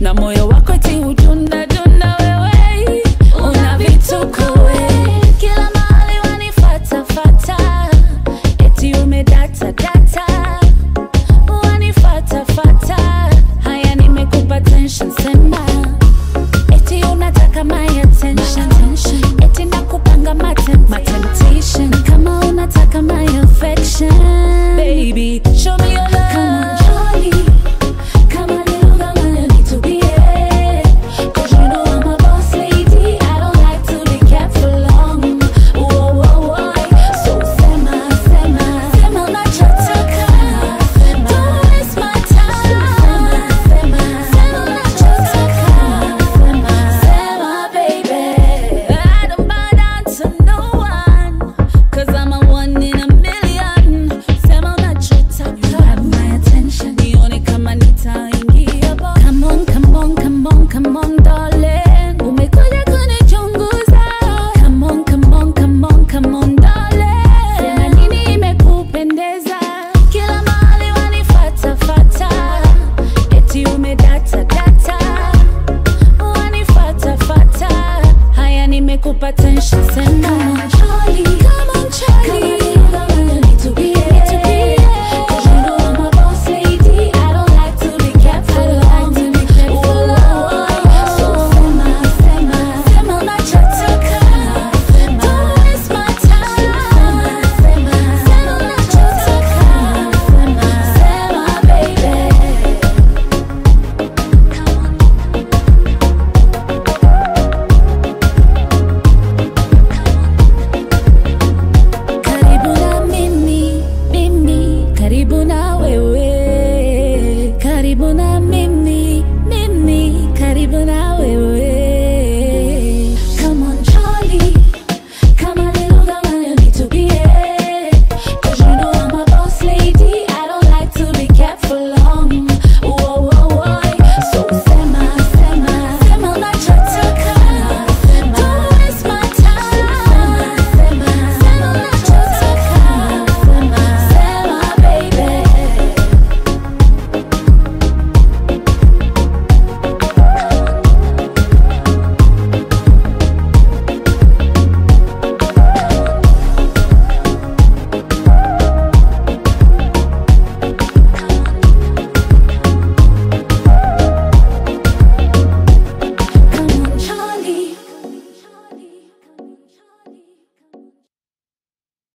na moyo wako ti ujunda junda, wewe. Una vituko we. Kila mahali wanifatafata, eti ume data, wanifatafata. Haya, nimekupa tension, sema. attention